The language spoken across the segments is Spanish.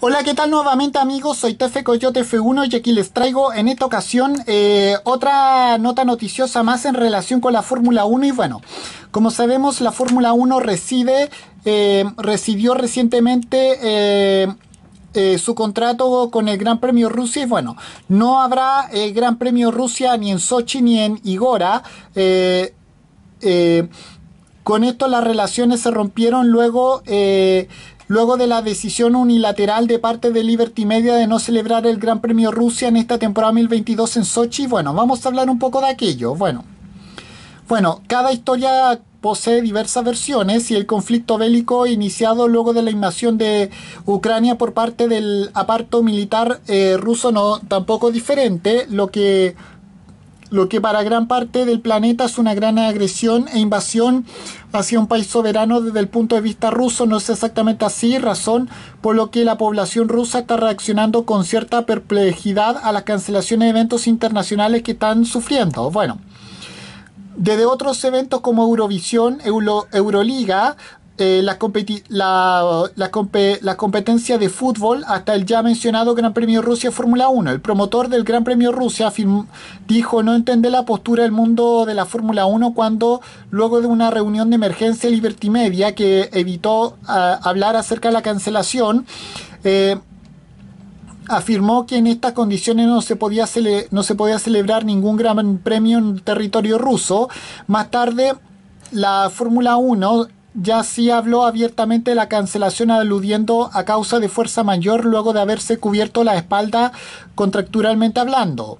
Hola, ¿qué tal nuevamente amigos? Soy Tefe Coyote F1 y aquí les traigo en esta ocasión eh, otra nota noticiosa más en relación con la Fórmula 1 y bueno, como sabemos la Fórmula 1 reside, eh, recibió recientemente eh, su contrato con el Gran Premio Rusia y bueno, no habrá el Gran Premio Rusia ni en Sochi ni en Igora. Con esto las relaciones se rompieron luego luego de la decisión unilateral de parte de Liberty Media de no celebrar el Gran Premio Rusia en esta temporada 2022 en Sochi. Bueno, vamos a hablar un poco de aquello. Bueno, bueno, cada historia posee diversas versiones y el conflicto bélico iniciado luego de la invasión de Ucrania por parte del aparto militar eh, ruso no tampoco diferente, lo que lo que para gran parte del planeta es una gran agresión e invasión hacia un país soberano desde el punto de vista ruso. No es exactamente así, razón por lo que la población rusa está reaccionando con cierta perplejidad a las cancelaciones de eventos internacionales que están sufriendo. Bueno, desde otros eventos como Eurovisión, Euro, Euroliga, eh, la, la, la, competencia de fútbol hasta el ya mencionado Gran Premio Rusia Fórmula 1. El promotor del Gran Premio Rusia dijo no entender la postura del mundo de la Fórmula 1 cuando luego de una reunión de emergencia Liberty Media que evitó uh, hablar acerca de la cancelación, eh, afirmó que en estas condiciones no se, podía no se podía celebrar ningún gran premio en territorio ruso. Más tarde, la Fórmula 1 ya sí habló abiertamente de la cancelación aludiendo a causa de fuerza mayor luego de haberse cubierto la espalda contracturalmente hablando.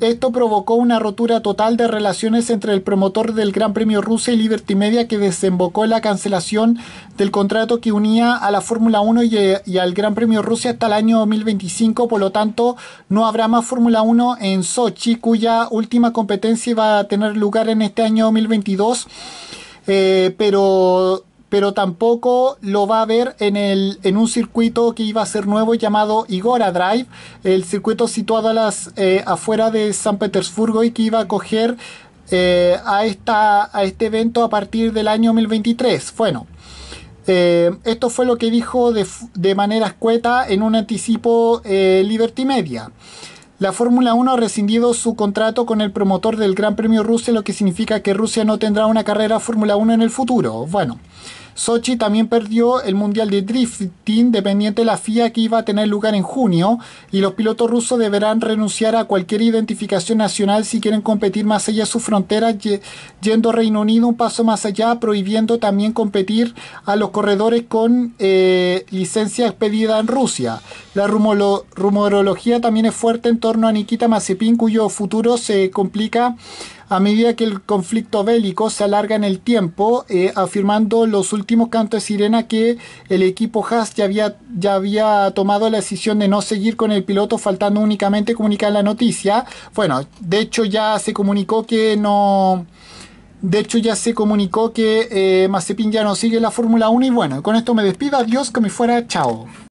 Esto provocó una rotura total de relaciones entre el promotor del Gran Premio Rusia y Liberty Media que desembocó en la cancelación del contrato que unía a la Fórmula 1 y, al Gran Premio Rusia hasta el año 2025. Por lo tanto, no habrá más Fórmula 1 en Sochi, cuya última competencia va a tener lugar en este año 2022 eh, pero pero tampoco lo va a ver en, el, en un circuito que iba a ser nuevo llamado Igora Drive, el circuito situado a las eh, afuera de San Petersburgo y que iba a coger eh, a, esta, a este evento a partir del año 2023. Bueno, eh, esto fue lo que dijo de, de manera escueta en un anticipo Liberty Media. La Fórmula 1 ha rescindido su contrato con el promotor del Gran Premio Rusia, lo que significa que Rusia no tendrá una carrera Fórmula 1 en el futuro. Bueno, Sochi también perdió el Mundial de Drifting dependiente de la FIA que iba a tener lugar en junio y los pilotos rusos deberán renunciar a cualquier identificación nacional si quieren competir más allá de sus fronteras, yendo Reino Unido un paso más allá, prohibiendo también competir a los corredores con eh, licencia expedida en Rusia. La rumolo, rumorología también es fuerte en torno a Nikita Mazepin, cuyo futuro se complica a medida que el conflicto bélico se alarga en el tiempo, eh, afirmando los últimos cantos de sirena que el equipo Haas ya había, ya había tomado la decisión de no seguir con el piloto, faltando únicamente comunicar la noticia. Bueno, de hecho ya se comunicó que no... De hecho ya se comunicó que eh, Mazepin ya no sigue la Fórmula 1 y bueno, con esto me despido, adiós, que me fuera, chao.